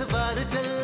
दस बार चल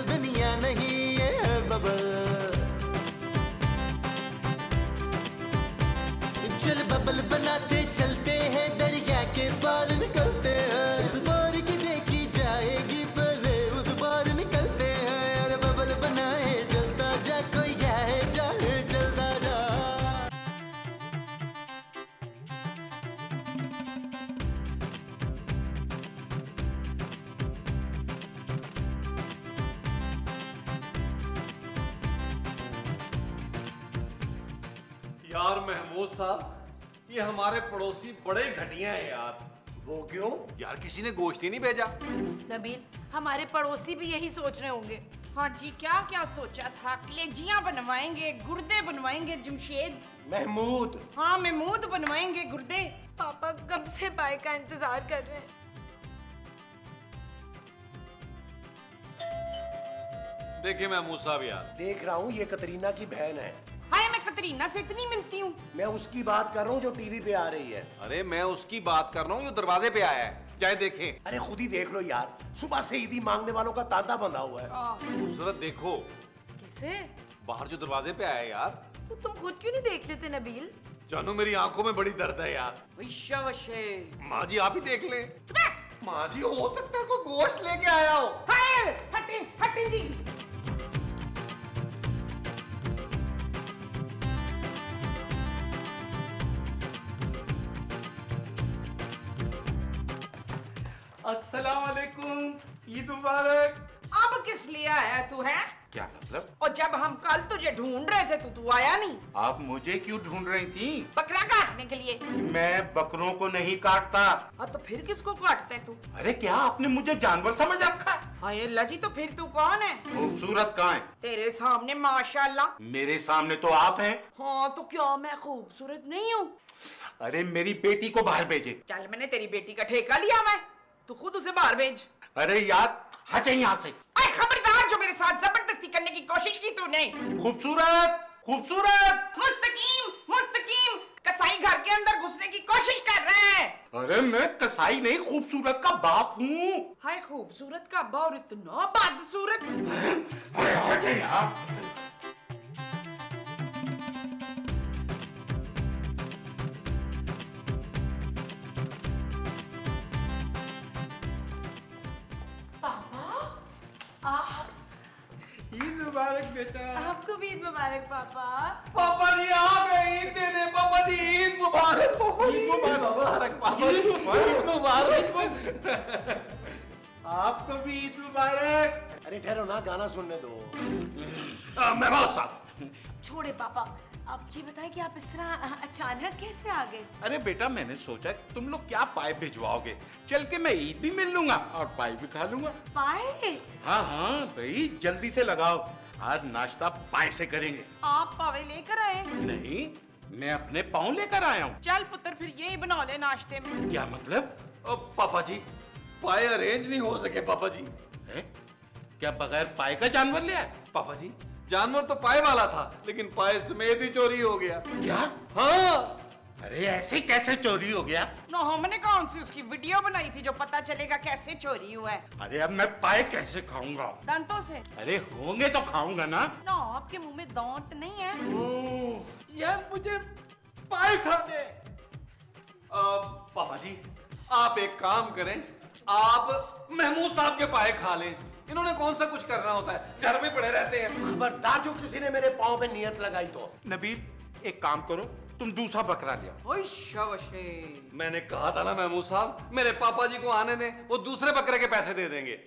यार महमूद साहब ये हमारे पड़ोसी बड़े घटिया हैं यार। वो क्यों? यार किसी ने गोश्त ही नहीं भेजा। नबील हमारे पड़ोसी भी यही सोच रहे होंगे। हाँ जी क्या क्या सोचा था? कलेजियाँ बनवाएँगे गुर्दे बनवाएँगे जमशेद। महमूद। हाँ महमूद बनवाएँगे गुर्दे। पापा कब से पाए का इंतज़ार कर रहे हैं। देखिए महमूद साहब यार। देख रहा हूँ ये कतरीना की बहन है। कतरीना से इतनी मिलती हूँ। मैं उसकी बात कर रहा हूँ जो टीवी पे आ रही है। अरे मैं उसकी बात कर रहा हूँ ये दरवाजे पे आया है। चाहे देखें। अरे खुद ही देख लो यार। सुबह से ईदी मांगने वालों का तांता बंधा हुआ है। खूबसूरत देखो। कैसे? बाहर जो दरवाजे पे आया यार। तो तुम खुद क्यों नहीं देख लेते नबील? जानू मेरी आँखों में बड़ी दर्द है यार। माँ जी आप ही देख ले। माँ जी हो सकता है कोई गोश्त लेके आया हो। हटे हटे जी। अस्सलाम वालेकुम ईद मुबारक। अब किस लिए आया तू है? क्या मतलब? और जब हम कल तुझे ढूंढ रहे थे तो तू आया नहीं। आप मुझे क्यों ढूंढ रही थी? बकरा काटने के लिए। मैं बकरों को नहीं काटता। हाँ तो फिर किसको काटते तू? अरे क्या आपने मुझे जानवर समझ रखा है? हाय अल्लाह जी तो फिर तू कौन है? खूबसूरत कहाँ है? तेरे सामने माशाल्लाह। मेरे सामने तो आप हैं। हाँ तो क्या मैं खूबसूरत नहीं हूँ? अरे मेरी बेटी को बाहर भेजे। चल मैंने तेरी बेटी का ठेका लिया मैं। तू खुद उसे बाहर भेज। अरे यार हटे यहाँ से। अरे खबरदार जो मेरे साथ ज़बरदस्ती करने की कोशिश की तूने। खूबसूरत खूबसूरत। मुस्तकीम मुस्तकीम कसाई घर के अंदर घुसने की कोशिश कर रहा है। अरे मैं कसाई नहीं खूबसूरत का बाप हूँ। हाय खूबसूरत का अब्बा और इतना बदसूरत। मुबारक बेटा। आपको भी ईद मुबारक पापा। पापा जी आ गए ईद देने पापा जी ईद मुबारक ईद मुबारक पापा जी। ईद मुबारक। आपको भी ईद मुबारक। अरे ठहरो ना गाना सुनने दो। महमूद साहब। छोड़े पापा आप ये बताएँ कि आप इस तरह अचानक कैसे आ गए? अरे बेटा मैंने सोचा कि तुम लोग क्या पाए भिजवाओगे। चल के मैं ईद भी मिल लूँगा और पाए भी खा लूँगा। पाए? हाँ हाँ भाई जल्दी से लगाओ। आज नाश्ता पाए से करेंगे। आप पावे लेकर आए नहीं मैं अपने पाँव लेकर आया हूँ। चल पुत्र फिर यही बना ले नाश्ते में। क्या मतलब? ओ, पापा जी पाए अरेंज नहीं हो सके पापा जी। है? क्या बगैर पाए का जानवर ले आए? पापा जी जानवर तो पाए वाला था लेकिन पाए समेत ही चोरी हो गया। क्या? हाँ। ऐसे कैसे चोरी हो गया? ना हमने कौन सी उसकी वीडियो बनाई थी जो पता चलेगा कैसे चोरी हुआ है? अरे अब मैं पाए कैसे खाऊँगा? दांतों से। अरे होंगे तो खाऊँगा ना। ना आपके मुँह में दांत नहीं है। यार मुझे पाए खाने। अ, पापा जी आप एक काम करें आप महमूद साहब के पाए खा लें। इन्होंने कौन सा कुछ करना होता है? घर में पड़े रहते हैं। खबरदार जो किसी ने मेरे पाँव पे नियत लगाई तो। नबील एक काम करो तुम दूसरा बकरा ले आओ वैश्य वशे मैंने कहा था ना महमूद साहब मेरे पापा जी को आने दें वो दूसरे बकरे के पैसे दे देंगे।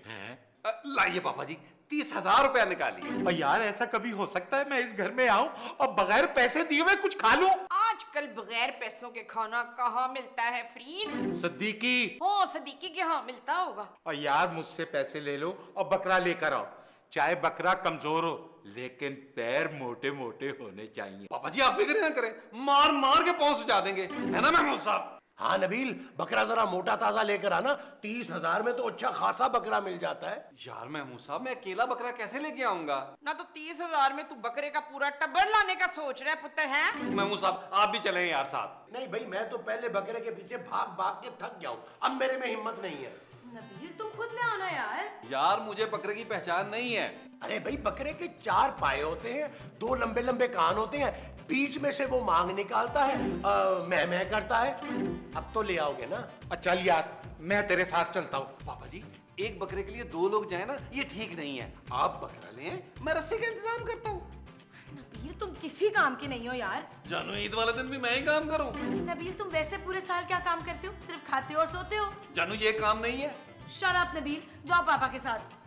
लाइए पापा जी तीस हज़ार रुपया निकालिए। और यार ऐसा कभी हो सकता है मैं इस घर में आऊँ और बगैर पैसे दिए हुए कुछ खा लूँ? आजकल बगैर पैसों के खाना कहाँ मिलता है फ्री? सद्दीकी हो सदीकी के यहाँ मिलता होगा। और यार मुझसे पैसे ले लो और बकरा लेकर आओ। चाहे बकरा कमज़ोर हो लेकिन पैर मोटे मोटे होने चाहिए। पापा जी आप फ़िक्र ना करें। मार मार के पहुँच जा देंगे। है ना महमूद साहब? हाँ नबील बकरा जरा मोटा ताज़ा लेकर आना। तीस हज़ार में तो अच्छा खासा बकरा मिल जाता है। यार महमूद साहब मैं अकेला बकरा कैसे लेके आऊँगा? ना तो तीस हज़ार में तू बकरे का पूरा टब्बर लाने का सोच रहा है पुत्र है? महमूद साहब आप भी चले यार साथ। नहीं भाई मैं तो पहले बकरे के पीछे भाग भाग के थक गया हूँ। अब मेरे में हिम्मत नहीं है। नबील तुम खुद ले आना यार। यार मुझे बकरे की पहचान नहीं है। अरे भाई बकरे के चार पाए होते हैं दो लंबे लंबे कान होते हैं बीच में से वो मांग निकालता है आ, मैं मैं करता है। अब तो ले आओगे ना? चल यार मैं तेरे साथ चलता हूँ। पापा जी एक बकरे के लिए दो लोग जाए ना ये ठीक नहीं है। आप बकरा ले मैं रस्सी का इंतज़ाम करता हूँ। नबील तुम किसी काम के नहीं हो यार। जानू ईद वाले दिन भी मैं ही काम करूँ। नबील तुम वैसे पूरे साल क्या काम करते हो? सिर्फ़ खाते हो और सोते हो? जानू ये काम नहीं है। शराब नबील। जाओ पापा के साथ।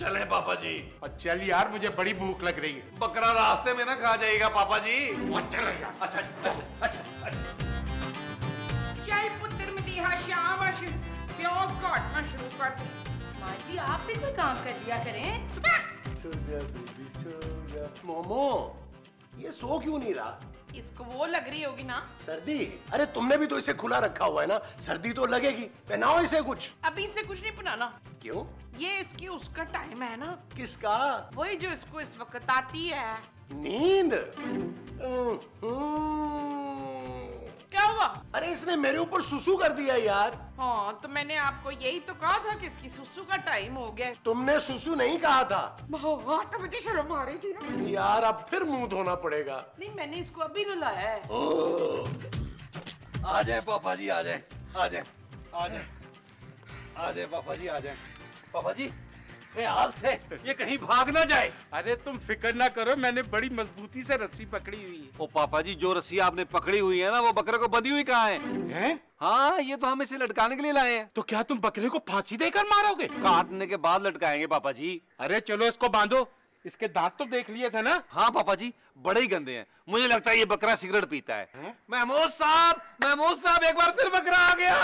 चले पापा जी। चल यार मुझे बड़ी भूख लग रही है। बकरा रास्ते में ना खा जाएगा पापा जी। चले अच्छा अच्छा अच्छा, अच्छा, अच्छा। चल पुत्र मदीहा शाबाश प्याज काटना शुरू कर दे। माँ जी आप भी कोई काम कर लिया करें। छोड़ दिया बेबी छोड़ दिया मोमो ये सो क्यों नहीं रहा? इसको वो लग रही होगी ना। सर्दी? अरे तुमने भी तो इसे खुला रखा हुआ है ना। सर्दी तो लगेगी। पहनाओ इसे कुछ। अभी इसे कुछ नहीं पहनाना। क्यों? ये इसकी उसका टाइम है ना। किसका? वही जो इसको इस वक्त आती है। नींद। हम्म। क्या हुआ? अरे इसने मेरे ऊपर सुसु कर दिया यार। हाँ तो मैंने आपको यही तो कहा था कि इसकी सुसु का टाइम हो गया। तुमने सुसु नहीं कहा था। तो मुझे शर्म आ रही थी ना। यार अब फिर मुँह धोना पड़ेगा। नहीं मैंने इसको अभी रुलाया है। आ जाए पापा जी आ जाए आ जाए आ जाए आ जाए पापा जी आ जाए। पापा जी ख्याल से ये कहीं भाग ना जाए। अरे तुम फ़िक्र ना करो मैंने बड़ी मजबूती से रस्सी पकड़ी हुई है। ओ पापा जी जो रस्सी आपने पकड़ी हुई है ना वो बकरे को बंधी हुई कहाँ है? है? हैं? हाँ ये तो हम इसे लटकाने के लिए लाए हैं। तो क्या तुम बकरे को फांसी देकर मारोगे? काटने के बाद लटकाएँगे पापा जी। अरे चलो इसको बांधो। इसके दांत तो देख लिए थे ना? हाँ पापा जी बड़े ही गंदे हैं। मुझे लगता है ये बकरा सिगरेट पीता है? महमूद साहब महमूद साहब एक बार फिर बकरा आ गया।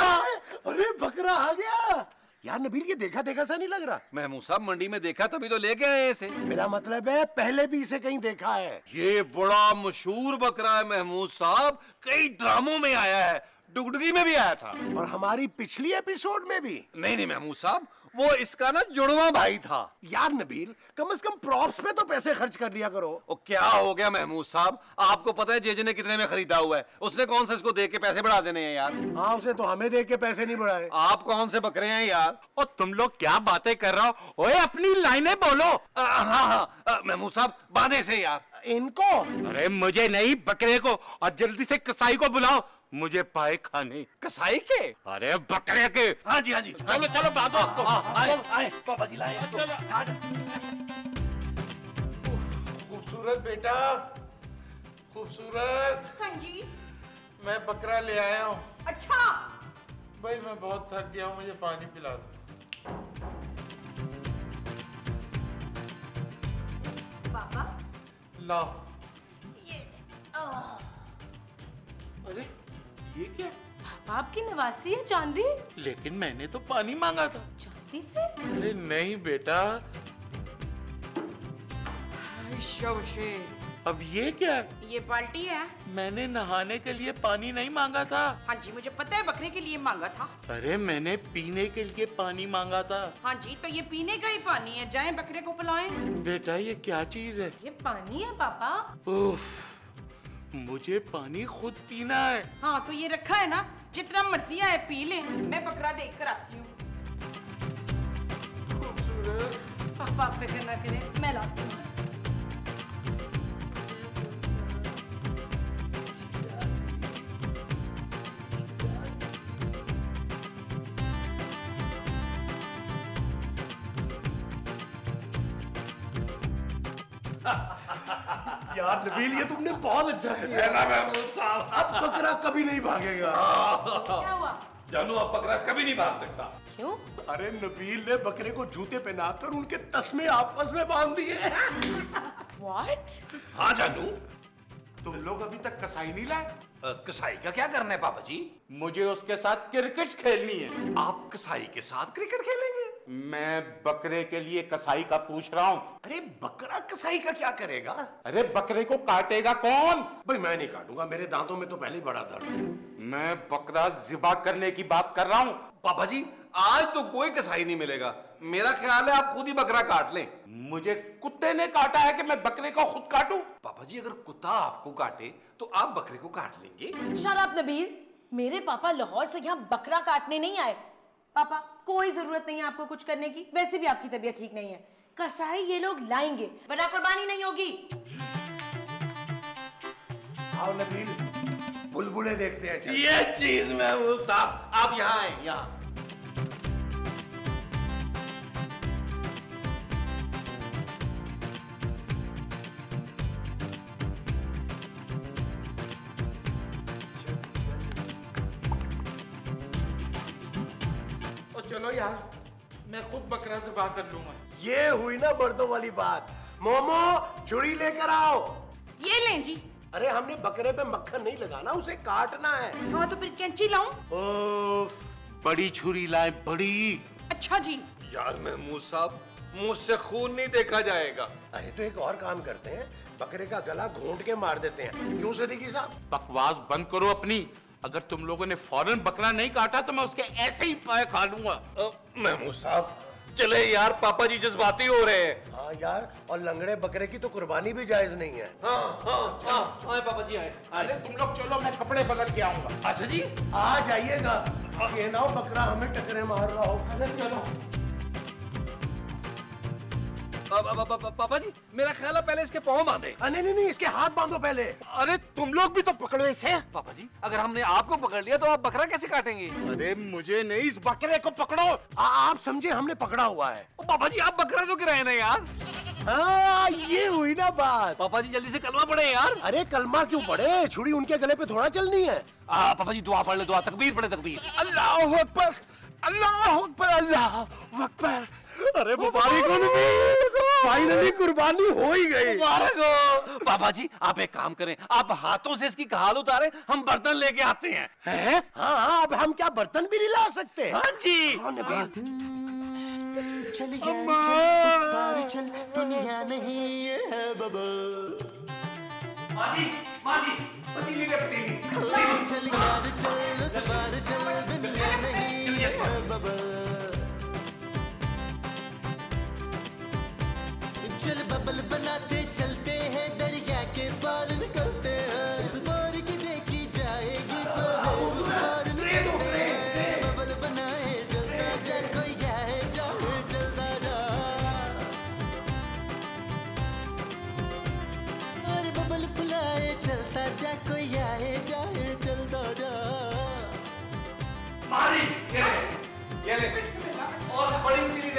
अरे बकरा आ गया! यार नबील ये देखा देखा सा नहीं लग रहा? महमूद साहब मंडी में देखा तभी तो लेके आए इसे। मेरा मतलब है पहले भी इसे कहीं देखा है। ये बड़ा मशहूर बकरा है महमूद साहब कई ड्रामों में आया है डुगडुगी में भी आया था। और हमारी पिछली एपिसोड में भी। नहीं नहीं महमूद साहब वो इसका ना जुड़वा भाई था। यार नबील कम से कम प्रॉप्स पे तो पैसे खर्च कर लिया करो। ओ क्या हो गया महमूद साहब? आपको पता है जेजे ने कितने में खरीदा हुआ है? उसने कौन सा इसको देख के पैसे बढ़ा देने हैं यार? हाँ उसे तो हमें देख के पैसे नहीं बढ़ाए। आप कौन से बकरे हैं यार? और तुम लोग क्या बातें कर रहा हो? ओए अपनी लाइनें बोलो। हाँ हाँ महमूद साहब बांधे से यार। इनको? अरे मुझे नहीं बकरे को। और जल्दी से कसाई को बुलाओ। मुझे पाए खाने। कसाई के? अरे बकरे के। हाँ जी हाँ जी। चलो चलो बांधो उसको आए आए पापा जी लाए। खूबसूरत बेटा खूबसूरत। हाँ जी। मैं बकरा ले आया हूँ। अच्छा। भाई मैं बहुत थक गया हूँ मुझे पानी पिला दो। पापा? लाओ। ये अरे ये क्या? आपकी नवासी है चांदी? लेकिन मैंने तो पानी मांगा था। चांदी से? अरे नहीं बेटा। अब ये क्या? ये बाल्टी है। मैंने नहाने के लिए पानी नहीं मांगा था। हाँ जी मुझे पता है बकरे के लिए मांगा था। अरे मैंने पीने के लिए पानी मांगा था। हाँ जी तो ये पीने का ही पानी है। जाएँ बकरे को पिलाएँ। बेटा ये क्या चीज़ है? ये पानी है पापा। उफ, मुझे पानी खुद पीना है। हाँ तो ये रखा है ना जितना मर्ज़ी आए पी ले। मैं बकरा देख कर आती हूँ। पापा फ़िक्र ना करें मैं लाती हूँ। नबील ये तुमने बहुत अच्छा किया। महमूद साहब अब बकरा कभी नहीं भागेगा। क्या हुआ? जानू अब बकरा कभी नहीं भाग सकता। क्यों? अरे नबील ने बकरे को जूते पहनाकर उनके तस्मे आपस में बाँध दिए। व्हाट हाँ जानू। तुम लोग अभी तक कसाई नहीं लाए? कसाई का क्या करना है पापा जी? मुझे उसके साथ क्रिकेट खेलनी है। आप कसाई के साथ क्रिकेट खेलेंगे? मैं बकरे के लिए कसाई का पूछ रहा हूँ। अरे बकरा कसाई का क्या करेगा? अरे बकरे को काटेगा कौन? भाई मैं नहीं काटूँगा मेरे दांतों में तो पहले ही बड़ा दर्द है। मैं बकरा जिबा करने की बात कर रहा हूँ। पापा जी आज तो कोई कसाई नहीं मिलेगा। मेरा ख्याल है आप खुद ही बकरा काट लें। मुझे कुत्ते ने काटा है कि मैं बकरे को खुद काटूं? पापा जी अगर कुत्ता आपको काटे तो आप बकरे को काट लेंगे। अप नबील मेरे पापा लाहौर से यहाँ बकरा काटने नहीं आए। पापा कोई ज़रूरत नहीं है आपको कुछ करने की। वैसे भी आपकी तबीयत ठीक नहीं है। कसाई ये लोग लाएँगे। वरना कुर्बानी नहीं होगी। आओ नबील बुलबुले देखते हैं। ये चीज़ मैं साहब आप यहाँ आए यहाँ। चलो यार मैं खुद बकरा जबा कर लूँगा। ये हुई ना मर्दों वाली बात। मोमो छुरी लेकर आओ। ये लें जी। अरे हमने बकरे पे मक्खन नहीं लगाना उसे काटना है। हाँ तो फिर कैंची लाऊं? बड़ी छुरी लाए बड़ी। अच्छा जी। यार महमूद साहब मुझसे खून नहीं देखा जाएगा। अरे तो एक और काम करते हैं। बकरे का गला घोंट के मार देते हैं। क्यों सदीकी साहब? बकवास बंद करो अपनी। अगर तुम लोगों ने फ़ौरन बकरा नहीं काटा तो मैं उसके ऐसे ही पाए खा लूँगा। महमूद साहब चले यार पापा जी जज्बाती हो रहे हैं। हाँ यार और लंगड़े बकरे की तो कुर्बानी भी जायज़ नहीं है। हाँ हाँ हाँ। आए पापा जी आए। अरे तुम लोग चलो मैं कपड़े बदल के आऊँगा। अच्छा जी? आ जाइएगा। ये ना बकरा हमें टकरे मार रहा हो। अरे चलो। पापा जी मेरा ख्याल है पहले इसके पाँव बांधे। नहीं नहीं नहीं इसके हाथ बांधो पहले। अरे तुम लोग भी तो पकड़ो इसे पापा जी अगर हमने आपको पकड़ लिया तो आप बकरा कैसे काटेंगे? अरे मुझे नहीं इस बकरे को पकड़ो। आ, आप समझे हमने पकड़ा हुआ है। पापा जी आप बकरा तो गिराए ना यार? हाँ ये हुई ना बात। पापा जी जल्दी से कलमा पड़े यार। अरे कलमा क्यों पड़े छुरी उनके गले पे थोड़ा चलनी है। आ, पापा जी दुआ पढ़ ले दुआ तकबीर पढ़े तकबीर। अल्लाह अकबर अल्लाह अकबर अल्लाह अकबर। अरे मुबारक फाइनली कुर्बानी हो ही गई। मुबारक हो। पापा जी आप एक काम करें आप हाथों से इसकी खाल उतारे हम बर्तन लेके आते हैं। हैं? हाँ हाँ अब हम क्या बर्तन भी नहीं ला सकते? हाँ जी। हाँ, चल बार चल दुनिया नहीं है बबल। माँ जी माँ जी।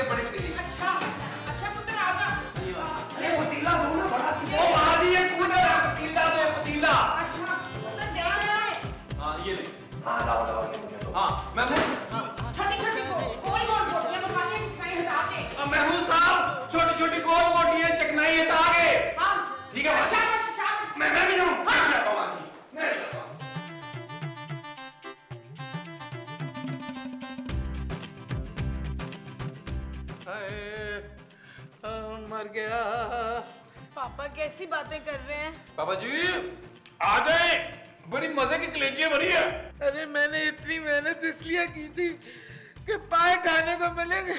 बड़ी गया। पापा कैसी बातें कर रहे हैं? पापा जी आ गए बड़ी मज़े की कलेजियाँ बनी है। अरे मैंने इतनी मेहनत इसलिए की थी कि पाए खाने को मिलेंगे।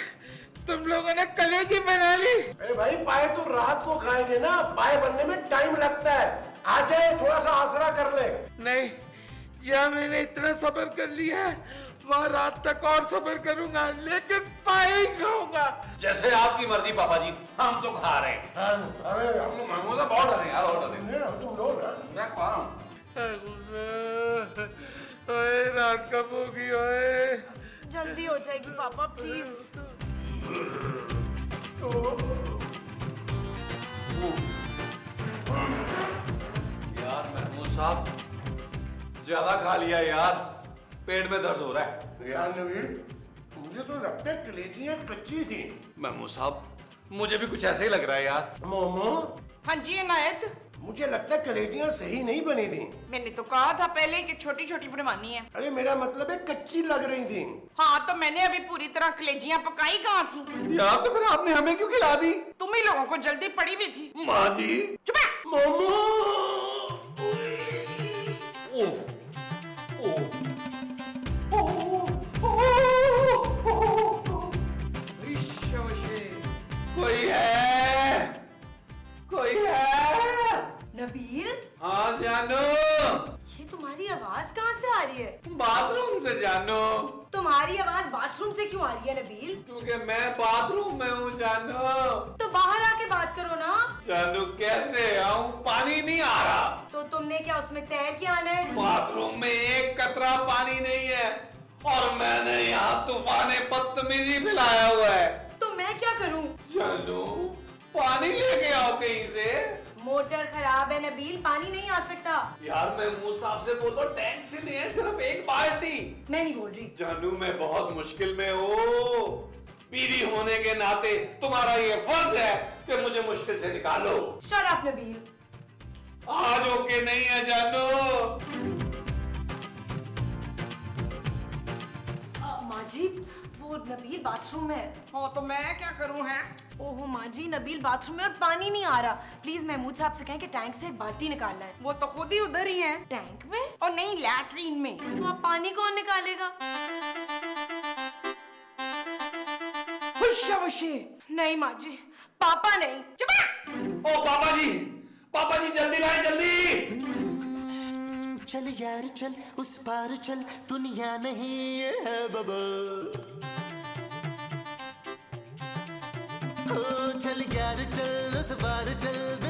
तुम लोगों ने कलेजी बना ली। अरे भाई पाए तो रात को खाएँगे ना। पाए बनने में टाइम लगता है। आ जाए थोड़ा सा आसरा कर ले। नहीं यह मैंने इतना सब्र कर लिया है। वह रात तक और सफ़र करूँगा लेकिन ही खाऊँगा जैसे आपकी मर्ज़ी पापा जी हम तो खा रहे हैं। हाँ, अरे हम लोग महमूद साहब बहुत डरे यार बहुत डरे तुम लोग मैं खा रहा हूँ। ओए रात कब होगी ओए जल्दी हो जाएगी पापा प्लीज़ यार महमूद साहब ज़्यादा खा लिया यार। पेट में दर्द हो रहा है। नवीन मुझे तो लगता है कलेजियाँ कच्ची थी। महमूद साहब मुझे भी कुछ ऐसा ही लग रहा है यार। मोमो? हाँ जी इनायत। मुझे लगता है कलेजियाँ सही नहीं बनी थी। मैंने तो कहा था पहले कि छोटी छोटी बनवानी है। अरे मेरा मतलब है कच्ची लग रही थी। हाँ तो मैंने अभी पूरी तरह कलेजियाँ पकाई कहाँ थी? यार तो फिर आपने हमें क्यों खिला दी? तुम ही लोगों को जल्दी पड़ी हुई थी। माँ जी। चुप मोमो! हाँ जानो। ये तुम्हारी आवाज़ कहाँ से आ रही है? बाथरूम से जानो। तुम्हारी आवाज़ बाथरूम से क्यों आ रही है नबील? क्योंकि मैं बाथरूम में हूँ जानो। तो बाहर आके बात करो ना। जानो कैसे आऊँ? पानी नहीं आ रहा। तो तुमने क्या उसमें तैर के आना है? बाथरूम में एक कतरा पानी नहीं है और मैंने यहाँ तूफाने बदतमीजी फैलाया हुआ है। तो मैं क्या करूँ? जानू पानी लेके आओ कहीं से। मोटर खराब है नबील पानी नहीं आ सकता। यार मैं मुँह साहब से बोलो टैंक से नहीं है सिर्फ़ एक बाल्टी। मैं नहीं बोल रही। जानू मैं बहुत मुश्किल में हूँ। बीवी होने के नाते तुम्हारा ये फ़र्ज़ है कि मुझे मुश्किल से निकालो। अप नबील। आज ओके नहीं है जानू। माँ जी वो नबील बाथरूम में है। हो तो मैं क्या करूँ है? ओहो माँ जी नबील बाथरूम में और पानी नहीं आ रहा। प्लीज़ महमूद साहब से कहें कि टैंक से एक बाल्टी निकालना है। वो तो खुद ही उधर ही है। टैंक में? और नहीं लैट्रीन में। तो आप पानी कौन निकालेगा? नहीं माँ जी पापा नहीं। ओ पापा जी पापा जी जल्दी लाए जल्दी। चल यार चल उस पार चल। दुनिया नहीं है बबल ओ चल यार चल उस पार चल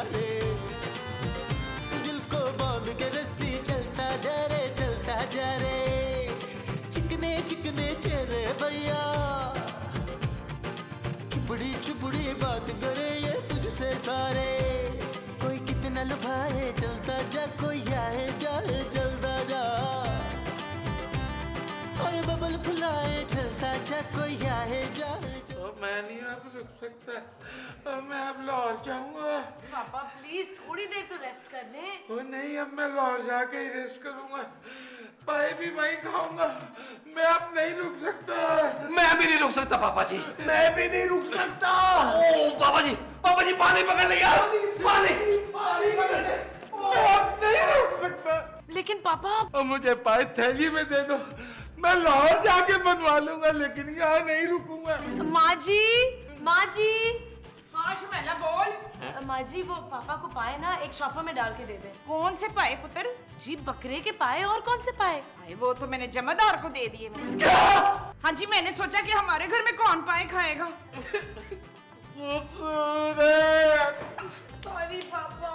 करे इशारे दिल को बाँध के रस्सी चलता जा रे, चलता जा रे। चिकने चिकने चेहरे भैया। चुपड़ी चुपड़ी बात करे ये तुझसे सारे। कोई कितना लुभाए, चलता जा, कोई आए, जाए, चलता जा। और बबल फुलाए, चलता जा, कोई आए चलता तो मैं नहीं अब रुक सकता। अब मैं अब लाहौर जाऊँगा। पापा प्लीज़ थोड़ी देर तो रेस्ट कर लें। वो नहीं अब मैं लाहौर जाके ही रेस्ट करूँगा। पाए भी वहीं खाऊँगा। मैं अब नहीं रुक सकता। मैं भी नहीं रुक सकता पापा जी। मैं भी नहीं रुक सकता। ओ पापा जी पापा जी पानी पकड़ ले यार। पानी। पानी पकड़ ले। मैं अब नहीं रुक सकता। लेकिन पापा अब मुझे पाए थैली में दे दो। मैं लाहौर जाके बनवा लूँगा लेकिन यहाँ नहीं रुकूँगा। माँ जी माँ जी हाँ शुमेला बोल। माँ जी वो पापा को पाए ना एक शॉपर में डाल के दे दे। कौन से पाए पुत्र? जी बकरे के पाए और कौन से पाए? भाई वो तो मैंने जमादार को दे दिए। हाँ जी मैंने सोचा कि हमारे घर में कौन पाए खाएगा। सॉरी पापा।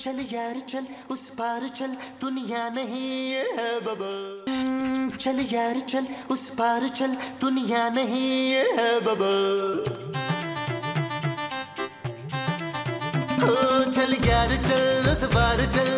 चल यार चल, उस पार चल, दुनिया नहीं ये है बबल चल यार चल, उस पार चल, दुनिया नहीं ये है बबल चल यार चल, उस पार चल